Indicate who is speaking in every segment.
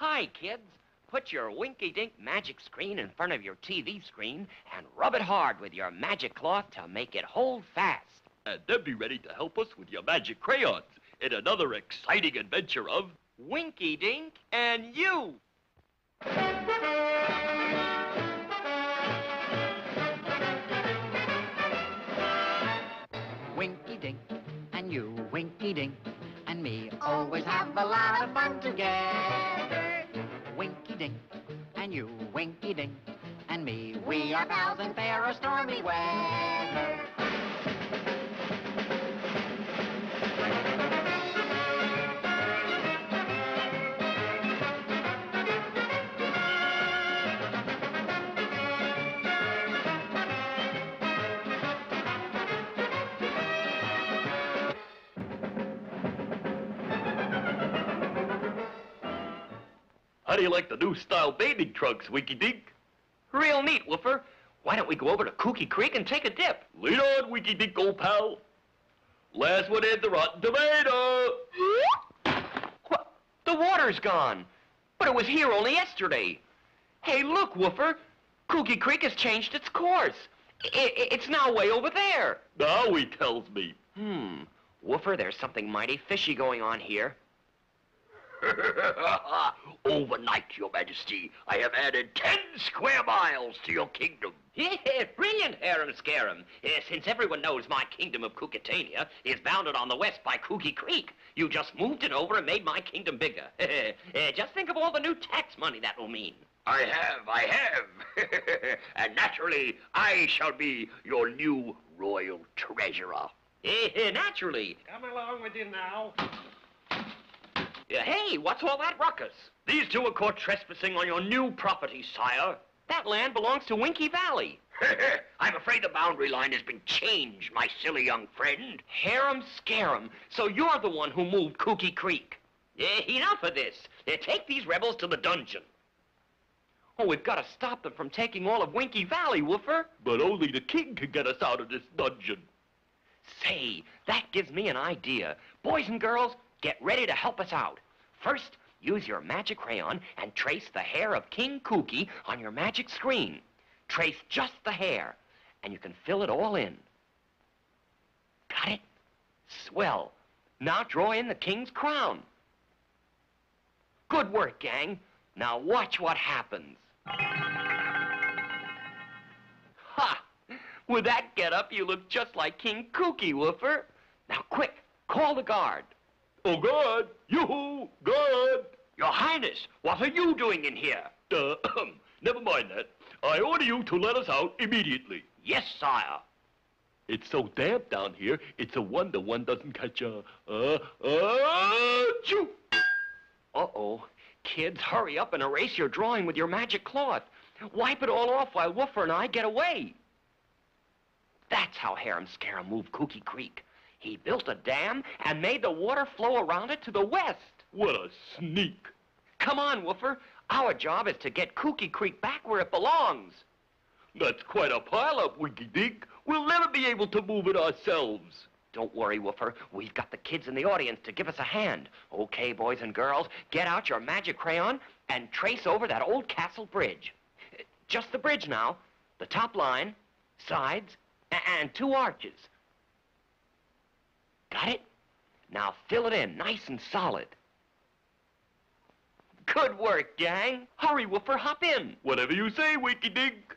Speaker 1: Hi, kids. Put your Winky Dink magic screen in front of your TV screen and rub it hard with your magic cloth to make it hold fast.
Speaker 2: And then be ready to help us with your magic crayons in another exciting adventure of
Speaker 1: Winky Dink and you.
Speaker 3: Winky Dink and you, Winky Dink and me always have a lot of fun together. Dink and you, Winky Dink and me, we are pals in fair or stormy weather.
Speaker 2: How do you like the new style bathing trunks, Winky Dink?
Speaker 1: Real neat, Woofer. Why don't we go over to Kooky Creek and take a dip?
Speaker 2: Lead on, Winky Dink, old pal. Last one in the rotten tomato.
Speaker 1: What? The water's gone. But it was here only yesterday. Hey, look, Woofer. Kooky Creek has changed its course. I- it's now way over there.
Speaker 2: Now he tells me.
Speaker 1: Hmm. Woofer, there's something mighty fishy going on here.
Speaker 2: Overnight, your majesty, I have added ten square miles to your kingdom.
Speaker 1: Yeah, brilliant, Harum Scarum. Uh, since everyone knows my kingdom of Kookatania is bounded on the west by Kooky Creek, you just moved it over and made my kingdom bigger. Uh, just think of all the new tax money that will mean.
Speaker 2: I have, I have. and naturally, I shall be your new royal treasurer.
Speaker 1: Eh, naturally.
Speaker 4: Come along with you now.
Speaker 1: Hey, what's all that ruckus?
Speaker 2: These two are caught trespassing on your new property, sire.
Speaker 1: That land belongs to Winky Valley.
Speaker 2: I'm afraid the boundary line has been changed, my silly young friend.
Speaker 1: Harum Scarum. So you're the one who moved Kooky Creek. Eh, enough of this. Eh, take these rebels to the dungeon. Oh, we've got to stop them from taking all of Winky Valley, Woofer.
Speaker 2: But only the king can get us out of this dungeon.
Speaker 1: Say, that gives me an idea. Boys and girls, get ready to help us out. First, use your magic crayon and trace the hair of King Kooky on your magic screen. Trace just the hair, and you can fill it all in. Got it? Swell. Now draw in the king's crown. Good work, gang. Now watch what happens. Ha! With that getup, you look just like King Kooky, Woofer. Now, quick, call the guard.
Speaker 2: Oh, God! Yoo-hoo! God!
Speaker 1: Your Highness, what are you doing in here?
Speaker 2: Uh, never mind that. I order you to let us out immediately.
Speaker 1: Yes, sire.
Speaker 2: It's so damp down here, it's a wonder one doesn't catch a, uh, uh, chew.
Speaker 1: Uh-oh. Kids, hurry up and erase your drawing with your magic cloth. Wipe it all off while Woofer and I get away. That's how Harum Scarum moved Kooky Creek. He built a dam and made the water flow around it to the west.
Speaker 2: What a sneak.
Speaker 1: Come on, Woofer. Our job is to get Kooky Creek back where it belongs.
Speaker 2: That's quite a pileup, Winky Dink. We'll never be able to move it ourselves.
Speaker 1: Don't worry, Woofer. We've got the kids in the audience to give us a hand. Okay, boys and girls, get out your magic crayon and trace over that old castle bridge. Just the bridge now. The top line, sides, and two arches. Got it? Now fill it in nice and solid. Good work, gang. Hurry, Woofer, hop in.
Speaker 2: Whatever you say, Winky Dink.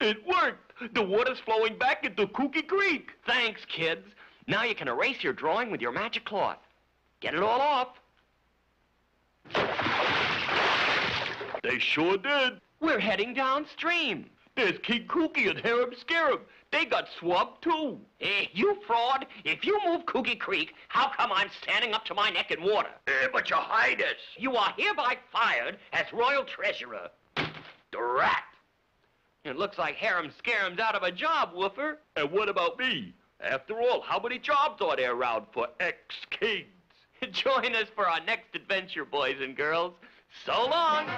Speaker 2: It worked! The water's flowing back into Kooky Creek.
Speaker 1: Thanks, kids. Now you can erase your drawing with your magic cloth. Get it all off.
Speaker 2: They sure did.
Speaker 1: We're heading downstream.
Speaker 2: There's King Kooky and Harum Scarum. They got swamped too.
Speaker 1: Eh, you fraud. If you move Kooky Creek, how come I'm standing up to my neck in water?
Speaker 2: Eh, but your highness.
Speaker 1: You are hereby fired as royal treasurer.
Speaker 2: The rat.
Speaker 1: It looks like Harum Scarum's out of a job, Woofer.
Speaker 2: And what about me? After all, how many jobs are there around for ex-kings?
Speaker 1: Join us for our next adventure, boys and girls. So long!